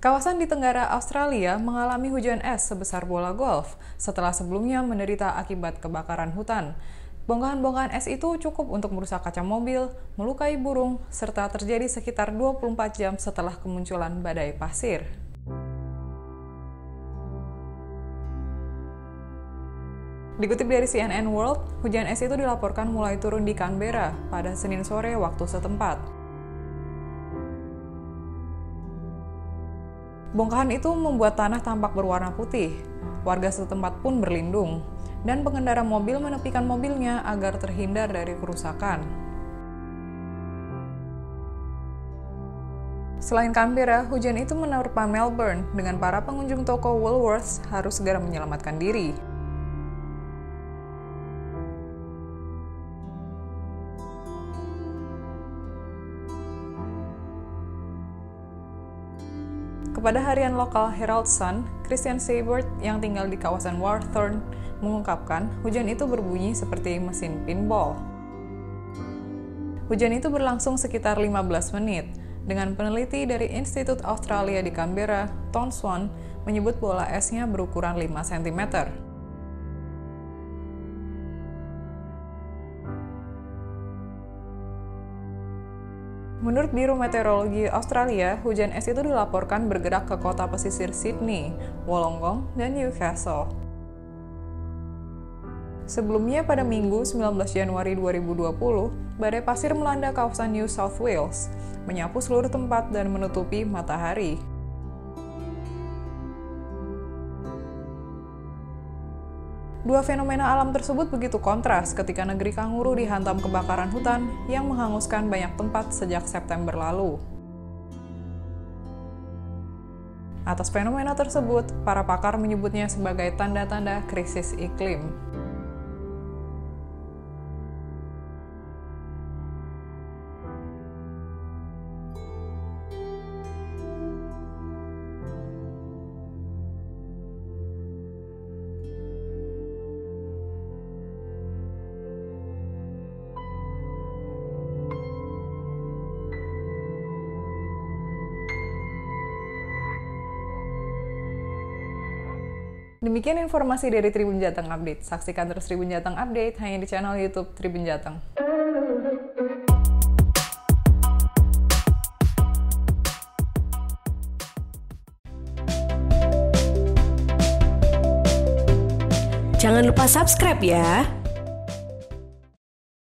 Kawasan di tenggara Australia mengalami hujan es sebesar bola golf setelah sebelumnya menderita akibat kebakaran hutan. Bongkahan-bongkahan es itu cukup untuk merusak kaca mobil, melukai burung, serta terjadi sekitar 24 jam setelah kemunculan badai pasir. Dikutip dari CNN World, hujan es itu dilaporkan mulai turun di Canberra pada Senin sore waktu setempat. Bongkahan itu membuat tanah tampak berwarna putih. Warga setempat pun berlindung, dan pengendara mobil menepikan mobilnya agar terhindar dari kerusakan. Selain Canberra, hujan itu menerpa Melbourne dengan para pengunjung toko Woolworths harus segera menyelamatkan diri. Kepada harian lokal Herald Sun, Christian Seibert yang tinggal di kawasan Warthorne mengungkapkan hujan itu berbunyi seperti mesin pinball. Hujan itu berlangsung sekitar 15 menit, dengan peneliti dari Institut Australia di Canberra, Tom Swan, menyebut bola esnya berukuran 5 cm. Menurut Biro Meteorologi Australia, hujan es itu dilaporkan bergerak ke kota pesisir Sydney, Wollongong, dan Newcastle. Sebelumnya pada Minggu 19 Januari 2020, badai pasir melanda kawasan New South Wales, menyapu seluruh tempat dan menutupi matahari. Dua fenomena alam tersebut begitu kontras ketika negeri kanguru dihantam kebakaran hutan yang menghanguskan banyak tempat sejak September lalu. Atas fenomena tersebut, para pakar menyebutnya sebagai tanda-tanda krisis iklim. Demikian informasi dari Tribun Jateng Update. Saksikan terus Tribun Jateng Update hanya di channel YouTube Tribun Jateng. Jangan lupa subscribe ya.